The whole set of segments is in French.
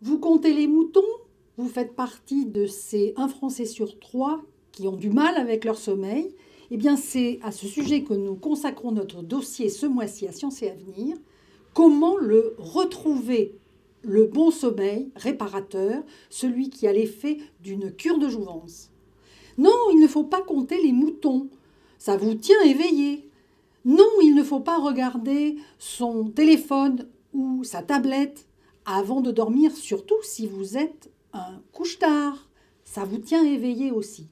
Vous comptez les moutons Vous faites partie de ces un Français sur trois qui ont du mal avec leur sommeil Eh bien, c'est à ce sujet que nous consacrons notre dossier ce mois-ci à Science et Avenir. Comment le retrouver le bon sommeil réparateur, celui qui a l'effet d'une cure de jouvence? Non, il ne faut pas compter les moutons, ça vous tient éveillé. Non, il ne faut pas regarder son téléphone ou sa tablette avant de dormir, surtout si vous êtes un couche-tard. Ça vous tient éveillé aussi.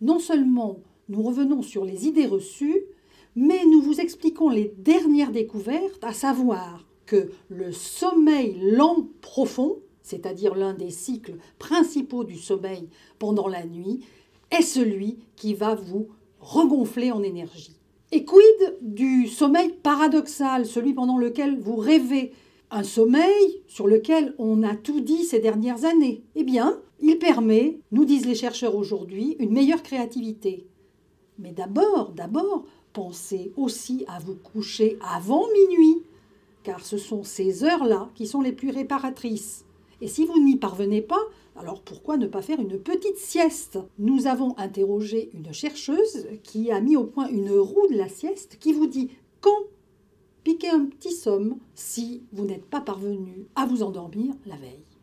Non seulement nous revenons sur les idées reçues, mais nous vous expliquons les dernières découvertes, à savoir que le sommeil lent profond, c'est-à-dire l'un des cycles principaux du sommeil pendant la nuit, est celui qui va vous regonfler en énergie. Et quid du sommeil paradoxal, celui pendant lequel vous rêvez un sommeil sur lequel on a tout dit ces dernières années Eh bien, il permet, nous disent les chercheurs aujourd'hui, une meilleure créativité. Mais d'abord, d'abord, pensez aussi à vous coucher avant minuit, car ce sont ces heures-là qui sont les plus réparatrices. Et si vous n'y parvenez pas, alors pourquoi ne pas faire une petite sieste? Nous avons interrogé une chercheuse qui a mis au point une roue de la sieste qui vous dit quand un petit somme si vous n'êtes pas parvenu à vous endormir la veille.